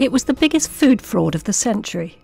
It was the biggest food fraud of the century.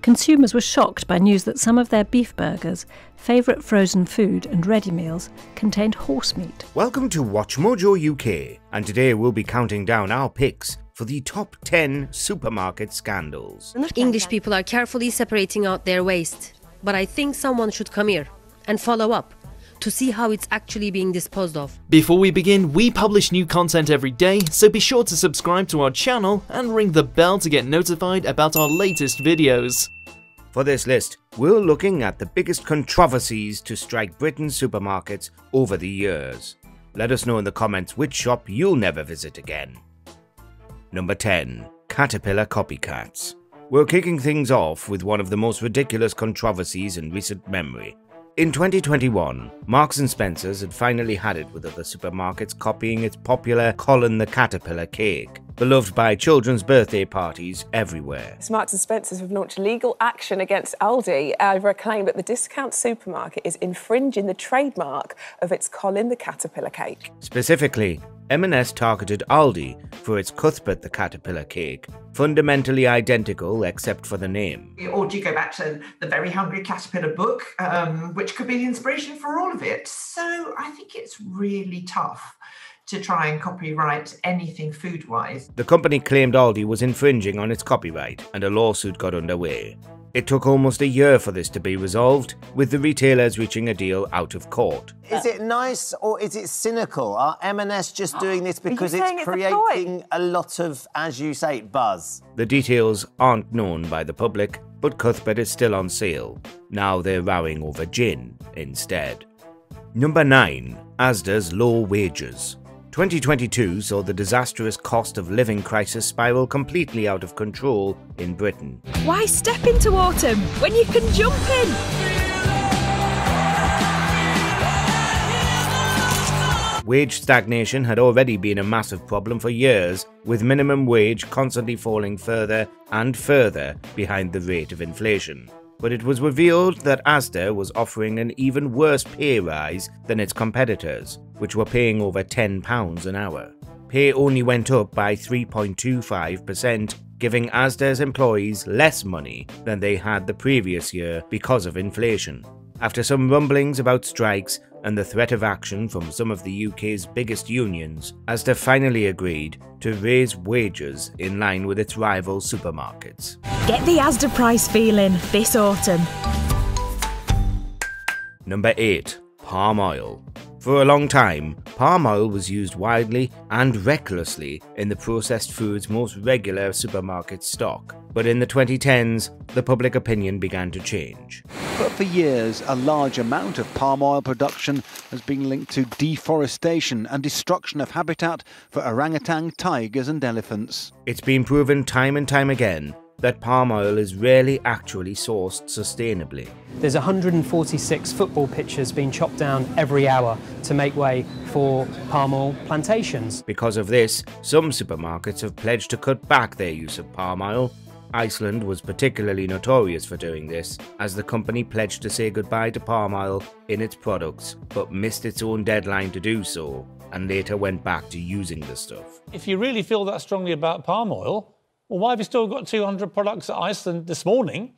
Consumers were shocked by news that some of their beef burgers, favourite frozen food, and ready meals contained horse meat. Welcome to Watch Mojo UK, and today we'll be counting down our picks for the top 10 supermarket scandals. English people are carefully separating out their waste, but I think someone should come here and follow up to see how it's actually being disposed of. Before we begin, we publish new content every day, so be sure to subscribe to our channel and ring the bell to get notified about our latest videos. For this list, we're looking at the biggest controversies to strike Britain's supermarkets over the years. Let us know in the comments which shop you'll never visit again. Number 10. Caterpillar Copycats. We're kicking things off with one of the most ridiculous controversies in recent memory, in 2021, Marks & Spencer's had finally had it with other supermarkets copying its popular Colin the Caterpillar cake, beloved by children's birthday parties everywhere. Marks & Spencer's have launched legal action against Aldi over a claim that the discount supermarket is infringing the trademark of its Colin the Caterpillar cake. Specifically, M&S targeted Aldi for its Cuthbert the Caterpillar cake, fundamentally identical except for the name. Or do you go back to the Very Hungry Caterpillar book, um, which could be the inspiration for all of it? So I think it's really tough to try and copyright anything food wise. The company claimed Aldi was infringing on its copyright, and a lawsuit got underway. It took almost a year for this to be resolved, with the retailers reaching a deal out of court. Is it nice or is it cynical? Are M&S just doing this because it's, it's creating a lot of, as you say, buzz? The details aren't known by the public, but Cuthbert is still on sale. Now they're rowing over gin instead. Number 9. Asda's low wages. 2022 saw the disastrous cost of living crisis spiral completely out of control in Britain. Why step into autumn when you can jump in? Wage stagnation had already been a massive problem for years, with minimum wage constantly falling further and further behind the rate of inflation but it was revealed that Asda was offering an even worse pay rise than its competitors, which were paying over £10 an hour. Pay only went up by 3.25%, giving Asda's employees less money than they had the previous year because of inflation. After some rumblings about strikes and the threat of action from some of the UK's biggest unions, Asda finally agreed to raise wages in line with its rival supermarkets. Get the Asda price feeling this autumn. Number 8. Palm oil. For a long time, palm oil was used widely and recklessly in the processed foods most regular supermarket stock. But in the 2010s, the public opinion began to change. But for years, a large amount of palm oil production has been linked to deforestation and destruction of habitat for orangutan, tigers and elephants. It's been proven time and time again that palm oil is rarely actually sourced sustainably. There's 146 football pitches being chopped down every hour to make way for palm oil plantations. Because of this, some supermarkets have pledged to cut back their use of palm oil. Iceland was particularly notorious for doing this, as the company pledged to say goodbye to palm oil in its products, but missed its own deadline to do so, and later went back to using the stuff. If you really feel that strongly about palm oil, well, why have you still got 200 products at Iceland this morning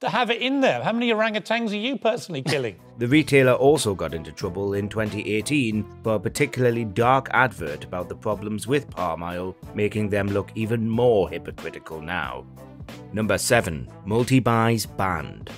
to have it in there? How many orangutans are you personally killing? the retailer also got into trouble in 2018 for a particularly dark advert about the problems with palm oil, making them look even more hypocritical now. Number 7. Multi-buys banned.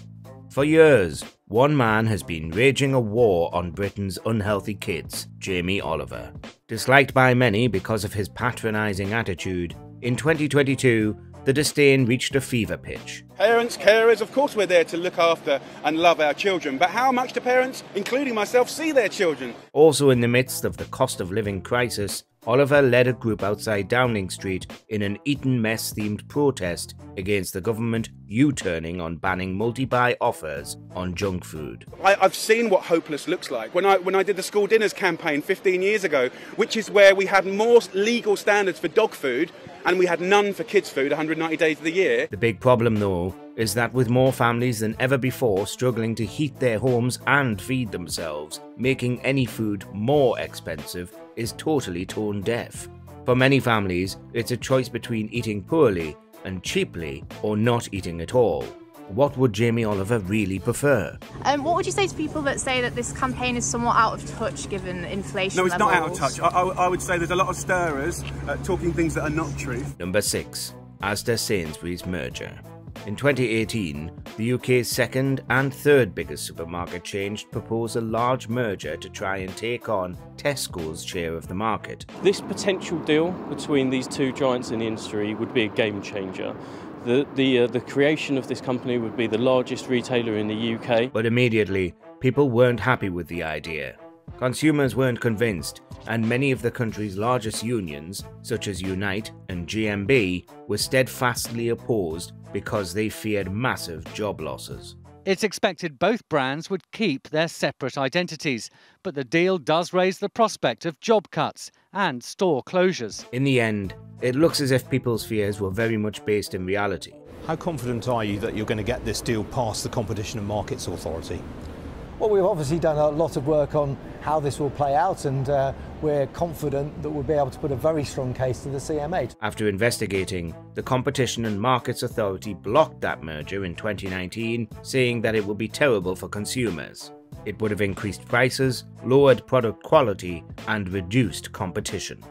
For years, one man has been raging a war on Britain's unhealthy kids, Jamie Oliver. Disliked by many because of his patronising attitude, in 2022, the disdain reached a fever pitch. Parents, carers, of course we're there to look after and love our children, but how much do parents, including myself, see their children? Also in the midst of the cost of living crisis, Oliver led a group outside Downing Street in an Eton mess themed protest against the government U-turning on banning multi-buy offers on junk food. I, have seen what hopeless looks like. When I, when I did the school dinners campaign 15 years ago, which is where we had more legal standards for dog food and we had none for kids' food 190 days of the year. The big problem, though, is that with more families than ever before struggling to heat their homes and feed themselves, making any food more expensive is totally tone deaf. For many families, it's a choice between eating poorly and cheaply or not eating at all. What would Jamie Oliver really prefer? Um, what would you say to people that say that this campaign is somewhat out of touch given inflation No, it's levels? not out of touch. I, I, I, would say there's a lot of stirrers uh, talking things that are not true. Number 6. Asda Sainsbury's merger. In 2018, the UK's second and third biggest supermarket chain proposed a large merger to try and take on Tesco's share of the market. This potential deal between these two giants in the industry would be a game changer. The, the, uh, the creation of this company would be the largest retailer in the UK. But immediately, people weren't happy with the idea. Consumers weren't convinced, and many of the country's largest unions, such as Unite and GMB, were steadfastly opposed because they feared massive job losses. It's expected both brands would keep their separate identities, but the deal does raise the prospect of job cuts and store closures. In the end, it looks as if people's fears were very much based in reality. How confident are you that you're going to get this deal past the Competition and Markets Authority? Well, we've obviously done a lot of work on how this will play out, and uh, we're confident that we'll be able to put a very strong case to the CMA. After investigating, the Competition and Markets Authority blocked that merger in 2019, saying that it would be terrible for consumers. It would have increased prices, lowered product quality, and reduced competition.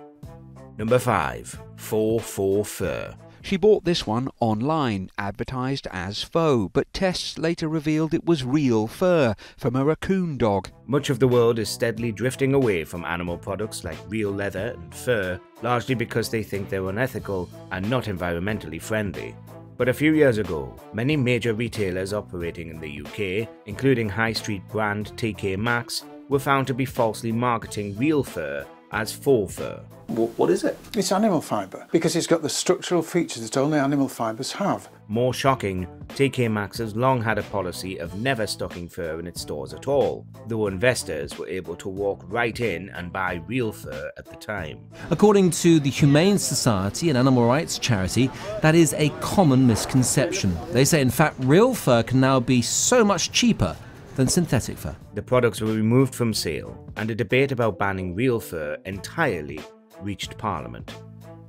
Number 5. 4-4 Fur she bought this one online, advertised as faux, but tests later revealed it was real fur from a raccoon dog. Much of the world is steadily drifting away from animal products like real leather and fur, largely because they think they're unethical and not environmentally friendly. But a few years ago, many major retailers operating in the UK, including high street brand TK Maxx, were found to be falsely marketing real fur as faux fur. What is it? It's animal fibre, because it's got the structural features that only animal fibres have. More shocking, TK Maxx has long had a policy of never stocking fur in its stores at all, though investors were able to walk right in and buy real fur at the time. According to the Humane Society, an animal rights charity, that is a common misconception. They say, in fact, real fur can now be so much cheaper than synthetic fur. The products were removed from sale, and a debate about banning real fur entirely reached Parliament.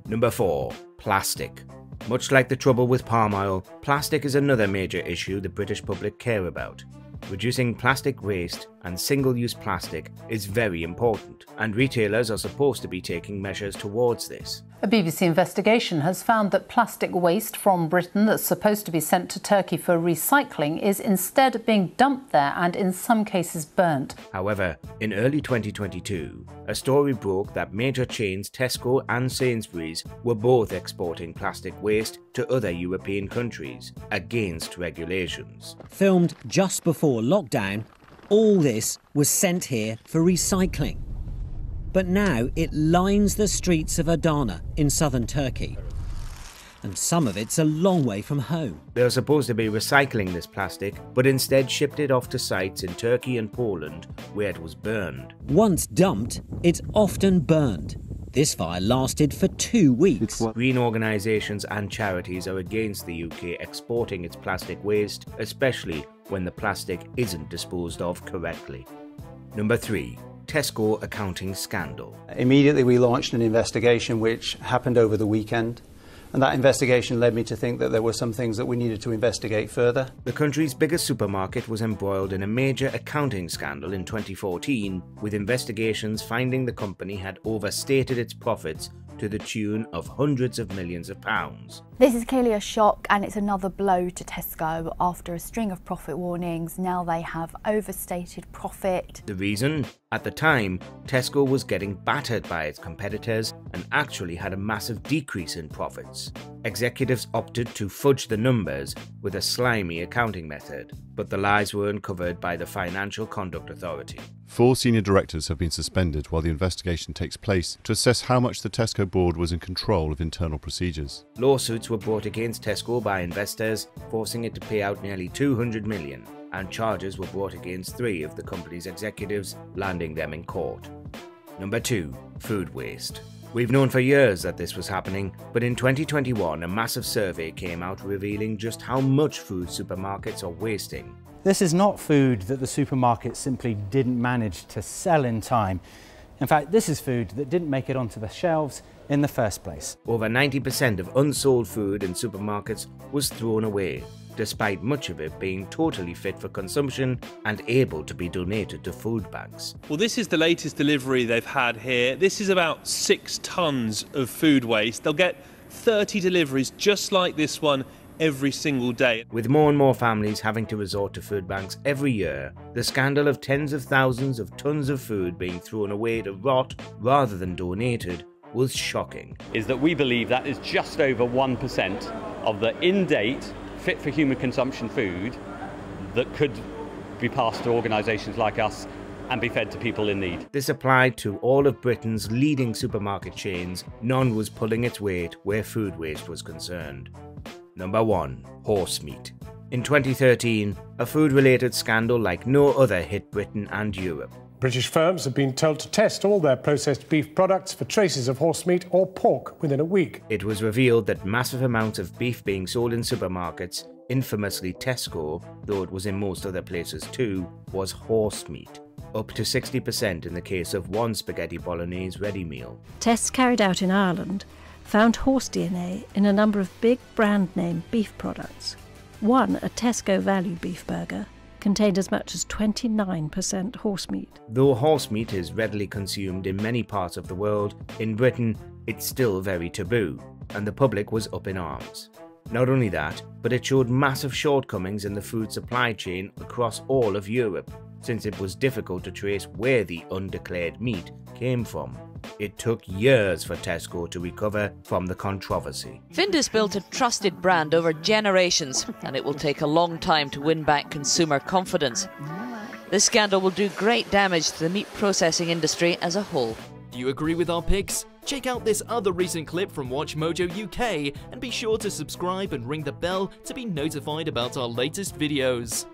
Number 4. Plastic. Much like the trouble with palm oil, plastic is another major issue the British public care about. Reducing plastic waste and single-use plastic is very important, and retailers are supposed to be taking measures towards this. A BBC investigation has found that plastic waste from Britain that's supposed to be sent to Turkey for recycling is instead being dumped there and in some cases burnt. However, in early 2022, a story broke that major chains Tesco and Sainsbury's were both exporting plastic waste to other European countries against regulations. Filmed just before lockdown, all this was sent here for recycling. But now it lines the streets of Adana in southern Turkey. And some of it's a long way from home. They were supposed to be recycling this plastic, but instead shipped it off to sites in Turkey and Poland where it was burned. Once dumped, it's often burned. This fire lasted for two weeks. Green organisations and charities are against the UK exporting its plastic waste, especially when the plastic isn't disposed of correctly. Number 3. Tesco accounting scandal. Immediately, we launched an investigation which happened over the weekend. And that investigation led me to think that there were some things that we needed to investigate further. The country's biggest supermarket was embroiled in a major accounting scandal in 2014, with investigations finding the company had overstated its profits to the tune of hundreds of millions of pounds. This is clearly a shock and it's another blow to Tesco after a string of profit warnings. Now they have overstated profit. The reason? At the time, Tesco was getting battered by its competitors and actually had a massive decrease in profits. Executives opted to fudge the numbers with a slimy accounting method, but the lies were uncovered by the Financial Conduct Authority. Four senior directors have been suspended while the investigation takes place to assess how much the Tesco board was in control of internal procedures. Lawsuits were brought against Tesco by investors, forcing it to pay out nearly 200 million, and charges were brought against three of the company's executives, landing them in court. Number 2. Food waste. We've known for years that this was happening, but in 2021 a massive survey came out revealing just how much food supermarkets are wasting. This is not food that the supermarket simply didn't manage to sell in time. In fact, this is food that didn't make it onto the shelves in the first place. Over 90% of unsold food in supermarkets was thrown away, despite much of it being totally fit for consumption and able to be donated to food banks. Well, this is the latest delivery they've had here. This is about six tons of food waste. They'll get 30 deliveries just like this one every single day. With more and more families having to resort to food banks every year, the scandal of tens of thousands of tons of food being thrown away to rot rather than donated was shocking. Is that we believe that is just over 1% of the in date, fit for human consumption food that could be passed to organisations like us and be fed to people in need. This applied to all of Britain's leading supermarket chains. None was pulling its weight where food waste was concerned. Number 1. Horse meat. In 2013, a food-related scandal like no other hit Britain and Europe. British firms have been told to test all their processed beef products for traces of horse meat or pork within a week. It was revealed that massive amounts of beef being sold in supermarkets, infamously Tesco, though it was in most other places too, was horse meat up to 60% in the case of one spaghetti bolognese ready meal. Tests carried out in Ireland found horse DNA in a number of big brand name beef products. One, a Tesco value beef burger, contained as much as 29% horse meat. Though horse meat is readily consumed in many parts of the world, in Britain it's still very taboo, and the public was up in arms. Not only that, but it showed massive shortcomings in the food supply chain across all of Europe, since it was difficult to trace where the undeclared meat came from. It took years for Tesco to recover from the controversy. Findus built a trusted brand over generations, and it will take a long time to win back consumer confidence. This scandal will do great damage to the meat processing industry as a whole. Do you agree with our picks? Check out this other recent clip from WatchMojo UK and be sure to subscribe and ring the bell to be notified about our latest videos.